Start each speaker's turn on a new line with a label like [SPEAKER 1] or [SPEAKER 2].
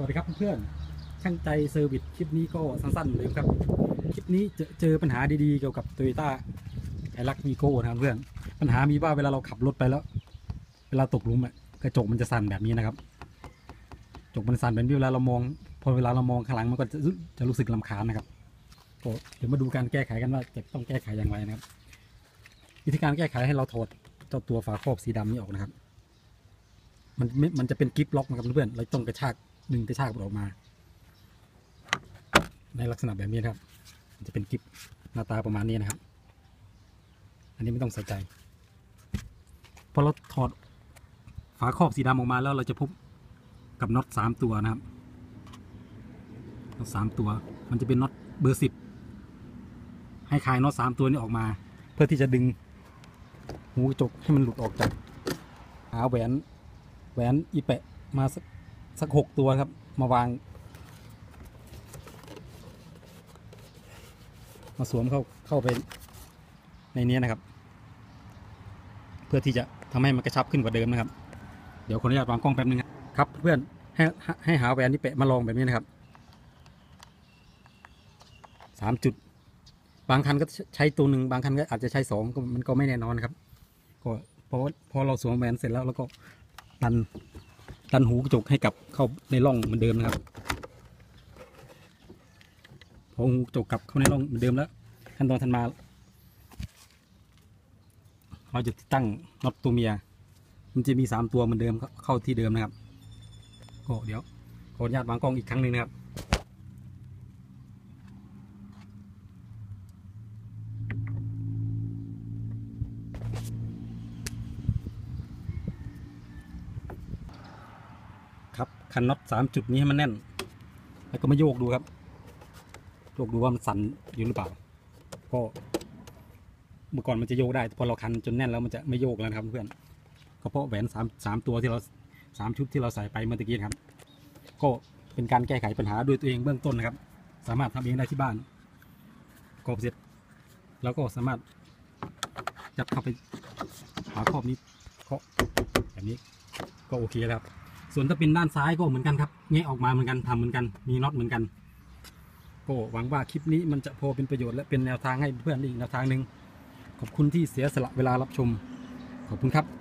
[SPEAKER 1] สวัสดีครับเพื่อนๆช่างใจเซอร์วิสคลิปนี้ก็สั้นๆเลยครับ คลิปนี้เจอเจอปัญหาดีๆเกี่ยวกับ t o y ยต้าไฮรักวีโก้นะครับเพื่อน ปัญหามีว่าเวลาเราขับรถไปแล้ว เวลาตกหลุมอะกระจกมันจะสั่นแบบนี้นะครับกระจกมันสั่นแบบนี้เวลาเรามอง พอเวลาเรามองข้างหลังมันก็จะจะรู้สึกรำคาญนะครับก็เดี๋ยวมาดูการแก้ไขกันว่าจะต้องแก้ไขอย่างไรนะครับ วิธีการแก้ไขให้เราถอดเจ้าตัวฝาครอบสีดำนี้ออกนะครับ มันมันจะเป็นกิฟล็อกนะครับเพื่อนเราต้องกระชาก ดึงกระชากมันออกมา ในลักษณะแบบนี้นะครับ มันจะเป็นกิฟหน้าตาประมาณนี้นะครับ อันนี้ไม่ต้องใส่ใจพอเราถอดฝาครอบสีดำออกมาแล้วเราจะพบกับน็อตสามตัวนะครับน็อตสามตัว มันจะเป็นน็อตเบอร์สิบให้คลายน็อตสามตัวนี้ออกมา เพื่อที่จะดึงหูจกให้มันหลุดออกจากหาแหวนแหวนอีแปะมา สักหกตัวครับ มาวาง มาสวมเข้าเข้าไปในนี้นะครับ เพื่อที่จะทำให้มันกระชับขึ้นกว่าเดิมนะครับ เดี๋ยวขออนุญาตวางกล้องแป๊บนึงครับเพื่อนให้ให้หาแหวนที่แปะมาลองแบบนี้นะครับสามจุด บางคันก็ใช้ตัวหนึ่งบางคันก็อาจจะใช้สองมันก็ไม่แน่นอนครับ ก็พอพอเราสวมแหวนเสร็จแล้ว แล้วก็ดัน ดันหูกระจกให้กลับเข้าในร่องเหมือนเดิมนะครับพอหูกระจกกลับเข้าในร่องเหมือนเดิมแล้วขั้นตอนทันมา เราจะติดตั้งน็อตตัวเมีย มันจะมีสามตัวเหมือนเดิมเข้าเข้าที่เดิมนะครับก็เดี๋ยวขออนุญาตวางกล้องอีกครั้งหนึ่งนะครับ ครับคันน็อตสามจุดนี้ให้มันแน่น แล้วก็มาโยกดูครับ โยกดูว่ามันสั่นอยู่หรือเปล่า ก็เมื่อก่อนมันจะโยกได้พอเราคันจนแน่นแล้วมันจะไม่โยกแล้วครับเพื่อนก็เพราะแหวนสามสามตัวที่เราสามชุดที่เราใส่ไปเมื่อกี้ครับ ก็เป็นการแก้ไขปัญหาด้วยตัวเองเบื้องต้นนะครับ สามารถทำเองได้ที่บ้านกรอบเสร็จ แล้วก็สามารถจับเข้าไปหาครอบนี้เคาะแบบนี้ก็โอเคแล้วครับ ส่วนถ้าเป็นด้านซ้ายก็เหมือนกันครับแงะออกมาเหมือนกันทำเหมือนกัน มีน็อตเหมือนกัน ก็หวังว่าคลิปนี้มันจะพอเป็นประโยชน์และเป็นแนวทางให้เพื่อนอีกแนวทางหนึ่งขอบคุณที่เสียสละเวลารับชม ขอบคุณครับ